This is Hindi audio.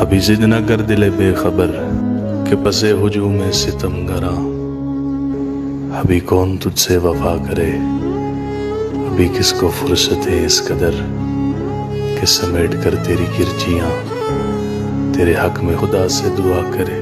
अभी जिद न कर दिले बेखबर के पसे हजूम में सितम गरा। अभी कौन तुझसे वफा करे? अभी किसको फुर्सत है इस कदर के समेट कर तेरी किरचियाँ तेरे हक में खुदा से दुआ करे?